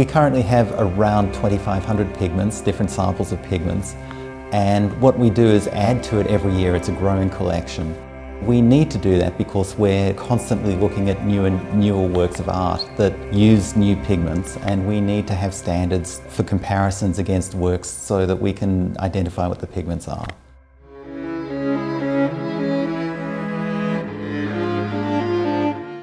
We currently have around 2,500 pigments, different samples of pigments, and what we do is add to it every year. It's a growing collection. We need to do that because we're constantly looking at new and newer works of art that use new pigments and we need to have standards for comparisons against works so that we can identify what the pigments are.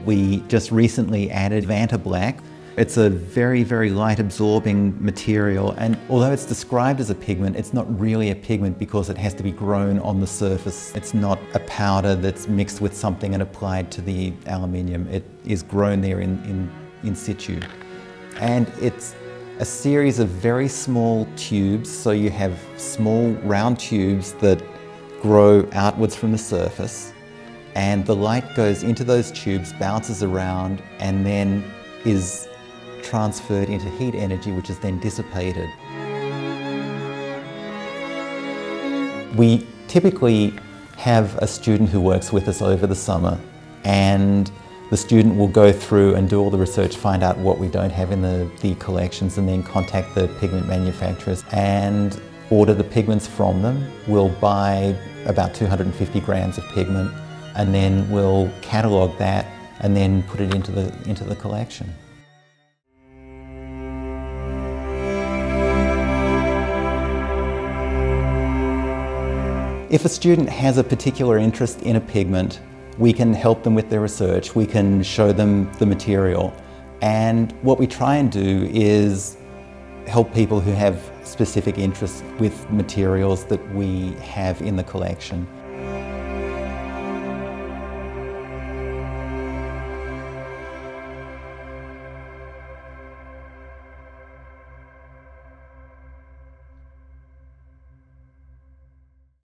We just recently added Vantablack it's a very, very light absorbing material and although it's described as a pigment, it's not really a pigment because it has to be grown on the surface. It's not a powder that's mixed with something and applied to the aluminium. It is grown there in, in, in situ. And it's a series of very small tubes, so you have small round tubes that grow outwards from the surface and the light goes into those tubes, bounces around and then is transferred into heat energy which is then dissipated. We typically have a student who works with us over the summer and the student will go through and do all the research, find out what we don't have in the, the collections and then contact the pigment manufacturers and order the pigments from them. We'll buy about 250 grams of pigment and then we'll catalogue that and then put it into the, into the collection. If a student has a particular interest in a pigment, we can help them with their research, we can show them the material. And what we try and do is help people who have specific interests with materials that we have in the collection.